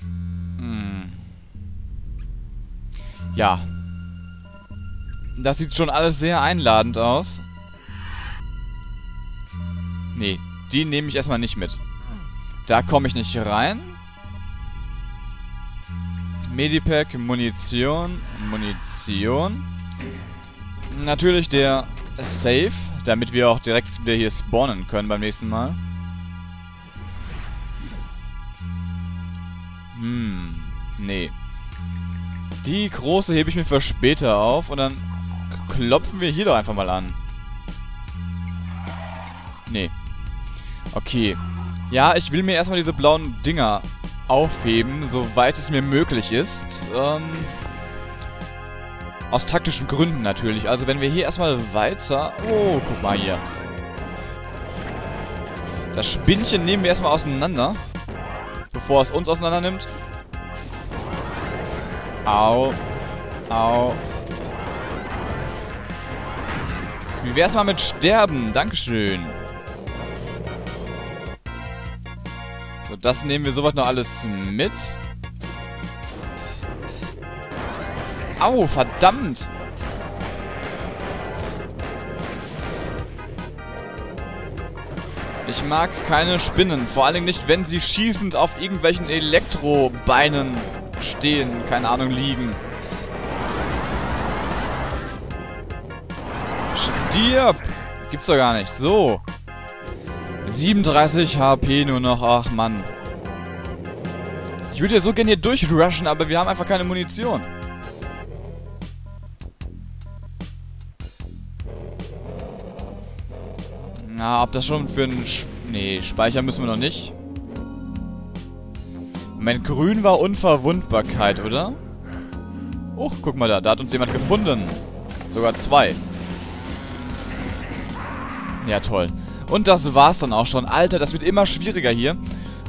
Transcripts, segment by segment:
Hm. Ja. Das sieht schon alles sehr einladend aus. Nee, die nehme ich erstmal nicht mit. Da komme ich nicht rein. Medipack, Munition, Munition. Natürlich der Safe, damit wir auch direkt wieder hier spawnen können beim nächsten Mal. Hm, nee. Die große hebe ich mir für später auf und dann klopfen wir hier doch einfach mal an. Nee. Okay. Ja, ich will mir erstmal diese blauen Dinger aufheben, soweit es mir möglich ist. Ähm, aus taktischen Gründen natürlich. Also wenn wir hier erstmal weiter... Oh, guck mal hier. Das Spinnchen nehmen wir erstmal auseinander. Bevor es uns auseinander nimmt. Au. Au. Wie wär's mal mit Sterben? Dankeschön. So, das nehmen wir soweit noch alles mit. Au, verdammt! Ich mag keine Spinnen. Vor allen Dingen nicht, wenn sie schießend auf irgendwelchen Elektrobeinen stehen. Keine Ahnung, liegen. Stirb! Gibt's doch gar nicht. So. 37 HP nur noch. Ach, Mann. Ich würde ja so gerne hier durchrushen, aber wir haben einfach keine Munition. Na, ob das schon für einen... Sch nee, Speicher müssen wir noch nicht. Moment, grün war Unverwundbarkeit, oder? Och, guck mal da, da hat uns jemand gefunden. Sogar zwei. Ja, toll. Und das war's dann auch schon. Alter, das wird immer schwieriger hier.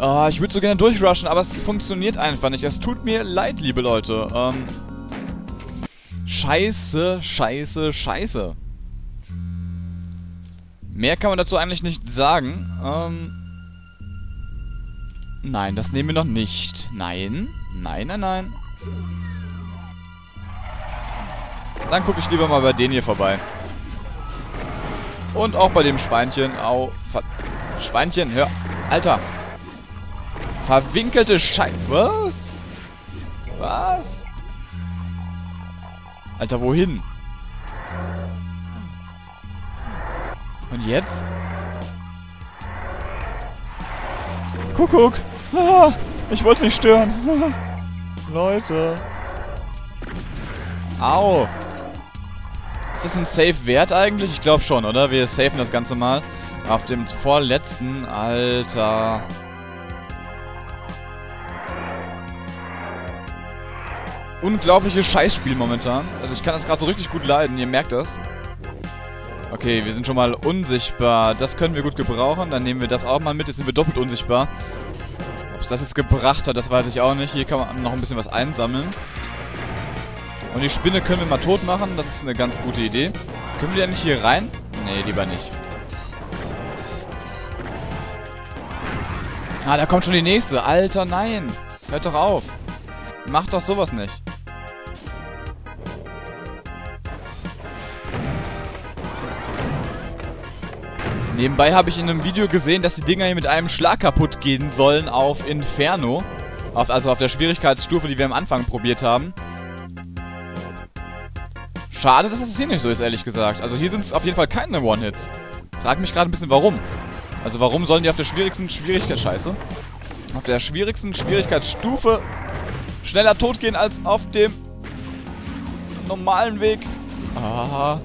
Uh, ich würde so gerne durchrushen, aber es funktioniert einfach nicht. Es tut mir leid, liebe Leute. Ähm, scheiße, scheiße, scheiße. Mehr kann man dazu eigentlich nicht sagen. Ähm nein, das nehmen wir noch nicht. Nein. Nein, nein, nein. Dann gucke ich lieber mal bei denen hier vorbei. Und auch bei dem Schweinchen. Au. Ver Schweinchen, hör. Alter. Verwinkelte Schei... Was? Was? Alter, wohin? Und jetzt? Kuckuck! Ah, ich wollte nicht stören. Leute. Au. Ist das ein Safe wert eigentlich? Ich glaube schon, oder? Wir safen das Ganze mal. Auf dem vorletzten. Alter. Unglaubliche Scheißspiel momentan. Also ich kann das gerade so richtig gut leiden. Ihr merkt das. Okay, wir sind schon mal unsichtbar. Das können wir gut gebrauchen. Dann nehmen wir das auch mal mit. Jetzt sind wir doppelt unsichtbar. Ob es das jetzt gebracht hat, das weiß ich auch nicht. Hier kann man noch ein bisschen was einsammeln. Und die Spinne können wir mal tot machen. Das ist eine ganz gute Idee. Können wir die nicht hier rein? Nee, lieber nicht. Ah, da kommt schon die nächste. Alter, nein. Hört doch auf. Macht doch sowas nicht. Nebenbei habe ich in einem Video gesehen, dass die Dinger hier mit einem Schlag kaputt gehen sollen auf Inferno. Auf, also auf der Schwierigkeitsstufe, die wir am Anfang probiert haben. Schade, dass das hier nicht so ist, ehrlich gesagt. Also hier sind es auf jeden Fall keine One-Hits. Frag mich gerade ein bisschen, warum. Also warum sollen die auf der schwierigsten Schwierigkeitsscheiße auf der schwierigsten Schwierigkeitsstufe schneller tot gehen als auf dem normalen Weg? Ah.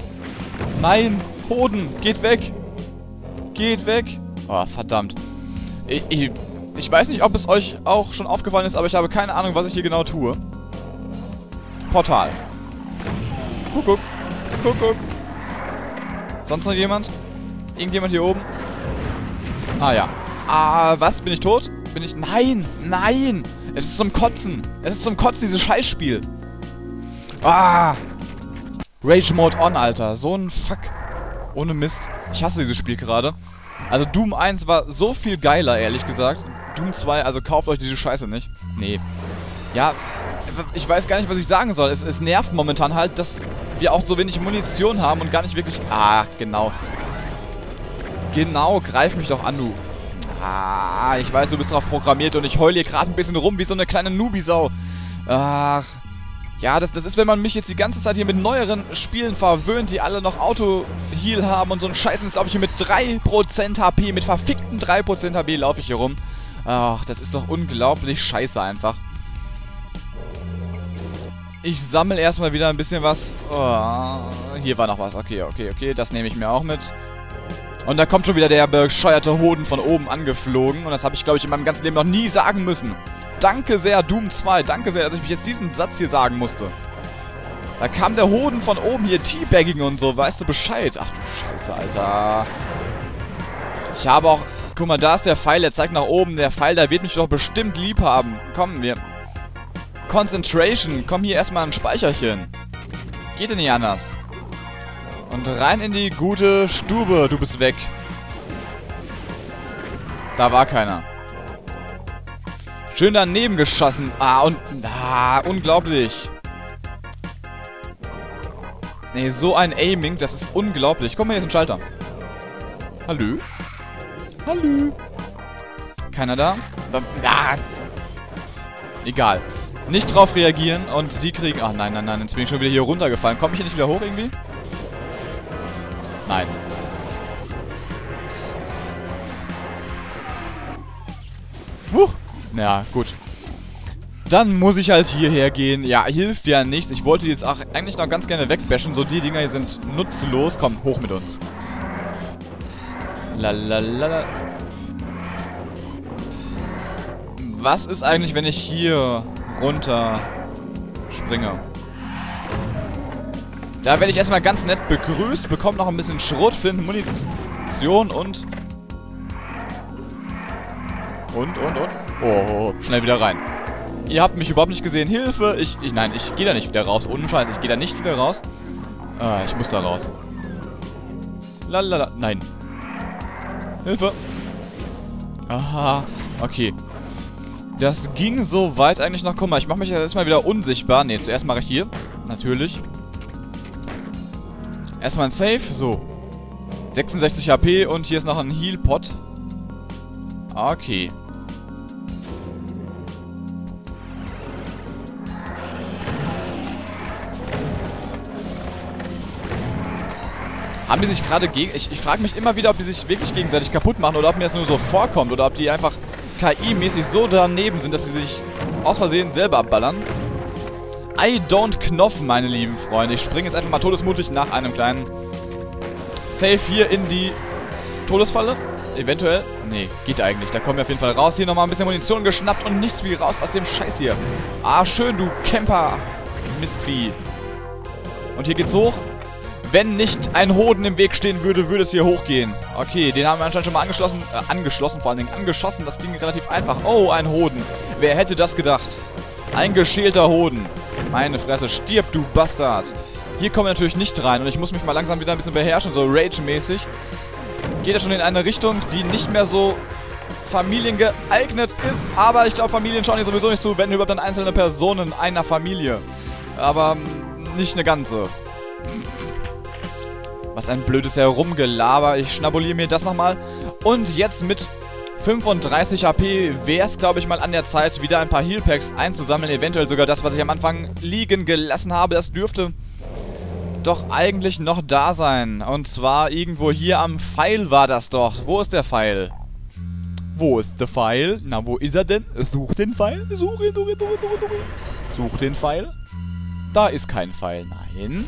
Nein, Hoden, geht weg. Geht weg. Oh, verdammt. Ich, ich, ich weiß nicht, ob es euch auch schon aufgefallen ist, aber ich habe keine Ahnung, was ich hier genau tue. Portal. Kuckuck. Kuckuck. Sonst noch jemand? Irgendjemand hier oben? Ah, ja. Ah, was? Bin ich tot? Bin ich... Nein! Nein! Es ist zum Kotzen. Es ist zum Kotzen, dieses Scheißspiel. Ah! Rage Mode on, Alter. So ein Fuck. Ohne Mist. Ich hasse dieses Spiel gerade. Also Doom 1 war so viel geiler, ehrlich gesagt. Doom 2, also kauft euch diese Scheiße nicht. Nee. Ja, ich weiß gar nicht, was ich sagen soll. Es, es nervt momentan halt, dass wir auch so wenig Munition haben und gar nicht wirklich... Ah, genau. Genau, greif mich doch an, du. Ah, ich weiß, du bist drauf programmiert und ich heule hier gerade ein bisschen rum wie so eine kleine Nubisau. Ach, ja, das, das ist, wenn man mich jetzt die ganze Zeit hier mit neueren Spielen verwöhnt, die alle noch Auto-Heal haben und so ein Scheiß. Und jetzt laufe ich hier mit 3% HP, mit verfickten 3% HP laufe ich hier rum. Ach, das ist doch unglaublich scheiße einfach. Ich sammle erstmal wieder ein bisschen was. Oh, hier war noch was. Okay, okay, okay. Das nehme ich mir auch mit. Und da kommt schon wieder der bescheuerte Hoden von oben angeflogen. Und das habe ich, glaube ich, in meinem ganzen Leben noch nie sagen müssen. Danke sehr, Doom 2. Danke sehr, dass ich mich jetzt diesen Satz hier sagen musste. Da kam der Hoden von oben hier, Teabagging und so. Weißt du Bescheid? Ach du Scheiße, Alter. Ich habe auch... Guck mal, da ist der Pfeil. Der zeigt nach oben. Der Pfeil, der wird mich doch bestimmt lieb haben. Komm, wir... Concentration. Komm hier erstmal ein Speicherchen. Geht denn nicht anders. Und rein in die gute Stube. Du bist weg. Da war keiner. Schön daneben geschossen. Ah, und... Ah, unglaublich. Nee, so ein Aiming, das ist unglaublich. Guck mal, hier ist ein Schalter. Hallo? Hallo? Keiner da? Ah. Egal. Nicht drauf reagieren und die kriegen... Ach nein, nein, nein, jetzt bin ich schon wieder hier runtergefallen. Komme ich hier nicht wieder hoch irgendwie? Nein. Ja, gut. Dann muss ich halt hierher gehen. Ja, hilft ja nichts. Ich wollte die jetzt auch eigentlich noch ganz gerne wegbashen. So, die Dinger hier sind nutzlos. Komm, hoch mit uns. Lalalala. Was ist eigentlich, wenn ich hier runter springe? Da werde ich erstmal ganz nett begrüßt, bekomme noch ein bisschen Schrot, Flint, Munition und... Und, und, und... Oh, schnell wieder rein. Ihr habt mich überhaupt nicht gesehen. Hilfe! Ich, ich nein, ich gehe da nicht wieder raus. Ohne Scheiß, ich gehe da nicht wieder raus. Ah, ich muss da raus. Lalala, nein. Hilfe! Aha, okay. Das ging so weit eigentlich noch. Guck mal, ich mache mich jetzt erstmal wieder unsichtbar. Ne, zuerst mache ich hier. Natürlich. Erstmal ein Save. So. 66 HP und hier ist noch ein Heal-Pot. Okay. Haben die sich gerade gegen... Ich, ich frage mich immer wieder, ob die sich wirklich gegenseitig kaputt machen oder ob mir das nur so vorkommt oder ob die einfach KI-mäßig so daneben sind, dass sie sich aus Versehen selber abballern. I don't Knopf, meine lieben Freunde. Ich springe jetzt einfach mal todesmutig nach einem kleinen Save hier in die Todesfalle. Eventuell. Nee, geht eigentlich. Da kommen wir auf jeden Fall raus. Hier nochmal ein bisschen Munition geschnappt und nichts wie raus aus dem Scheiß hier. Ah, schön, du Camper. Mistvieh. Und hier geht's hoch. Wenn nicht ein Hoden im Weg stehen würde, würde es hier hochgehen. Okay, den haben wir anscheinend schon mal angeschlossen. Äh, angeschlossen, vor allen Dingen angeschossen. Das ging relativ einfach. Oh, ein Hoden. Wer hätte das gedacht? Ein geschälter Hoden. Meine Fresse, stirb, du Bastard. Hier kommen wir natürlich nicht rein und ich muss mich mal langsam wieder ein bisschen beherrschen, so Rage-mäßig. Geht ja schon in eine Richtung, die nicht mehr so familiengeeignet ist. Aber ich glaube, Familien schauen hier sowieso nicht zu, wenn überhaupt dann einzelne Personen einer Familie. Aber nicht eine ganze. Was ein blödes Herumgelaber. Ich schnabuliere mir das nochmal. Und jetzt mit 35 HP wäre es, glaube ich, mal an der Zeit, wieder ein paar Healpacks einzusammeln. Eventuell sogar das, was ich am Anfang liegen gelassen habe. Das dürfte doch eigentlich noch da sein. Und zwar irgendwo hier am Pfeil war das doch. Wo ist der Pfeil? Wo ist der Pfeil? Na, wo ist er denn? Such den Pfeil. Such ihn, such ihn, such ihn, such ihn. Such den Pfeil. Da ist kein Pfeil. Nein.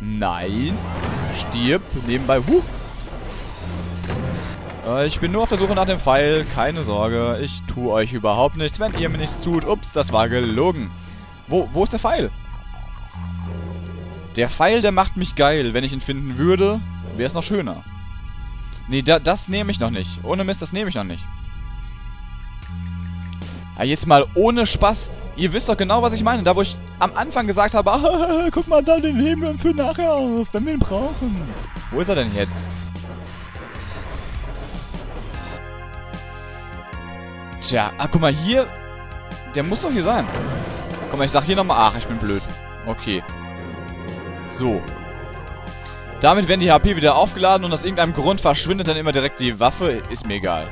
Nein. Stirb. Nebenbei. Huch. Äh, ich bin nur auf der Suche nach dem Pfeil. Keine Sorge. Ich tue euch überhaupt nichts, wenn ihr mir nichts tut. Ups, das war gelogen. Wo, wo ist der Pfeil? Der Pfeil, der macht mich geil. Wenn ich ihn finden würde, wäre es noch schöner. Nee, da, das nehme ich noch nicht. Ohne Mist, das nehme ich noch nicht. Ja, jetzt mal ohne Spaß. Ihr wisst doch genau, was ich meine. Da, wo ich am Anfang gesagt habe, ah, guck mal da, den heben wir für nachher auf, wenn wir ihn brauchen. Wo ist er denn jetzt? Tja, ah, guck mal, hier... Der muss doch hier sein. Guck mal, ich sag hier nochmal... Ach, ich bin blöd. Okay. So. Damit werden die HP wieder aufgeladen und aus irgendeinem Grund verschwindet dann immer direkt die Waffe. Ist mir egal.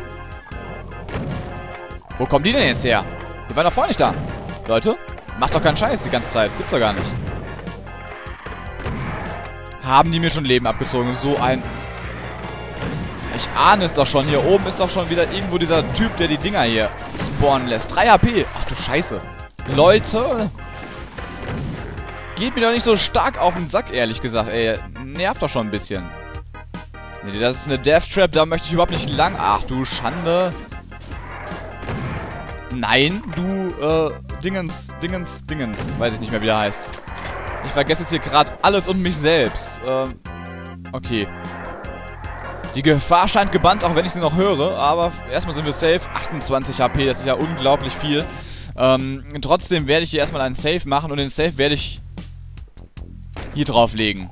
Wo kommen die denn jetzt her? Die waren doch vorher nicht da. Leute, macht doch keinen Scheiß die ganze Zeit. Gibt's doch gar nicht. Haben die mir schon Leben abgezogen? So ein... Ich ahne es doch schon. Hier oben ist doch schon wieder irgendwo dieser Typ, der die Dinger hier spawnen lässt. 3 HP. Ach du Scheiße. Leute. Geht mir doch nicht so stark auf den Sack, ehrlich gesagt. Ey, nervt doch schon ein bisschen. Nee, das ist eine Death Trap. Da möchte ich überhaupt nicht lang... Ach du Schande. Nein, du, äh, Dingens, Dingens, Dingens. Weiß ich nicht mehr, wie der heißt. Ich vergesse jetzt hier gerade alles und mich selbst. Ähm, okay. Die Gefahr scheint gebannt, auch wenn ich sie noch höre. Aber erstmal sind wir safe. 28 HP, das ist ja unglaublich viel. Ähm, trotzdem werde ich hier erstmal einen Save machen und den Save werde ich hier drauflegen.